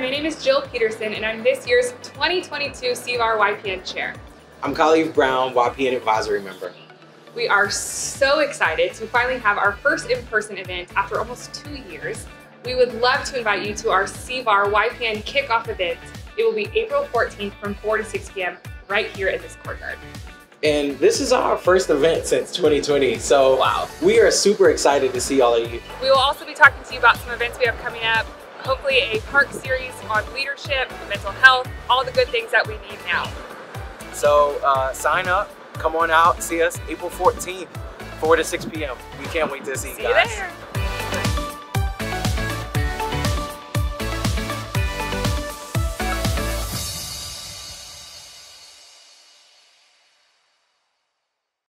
my name is Jill Peterson, and I'm this year's 2022 CVAR YPN Chair. I'm Khalif Brown, YPN Advisory Member. We are so excited to finally have our first in-person event after almost two years. We would love to invite you to our CVAR YPN kickoff event. It will be April 14th from 4 to 6 p.m. right here in this courtyard. And this is our first event since 2020, so Wow. we are super excited to see all of you. We will also be talking to you about some events we have coming up, hopefully a park series on leadership, mental health, all the good things that we need now. So uh, sign up, come on out, see us April 14th, 4 to 6 p.m. We can't wait to see you See you guys. there.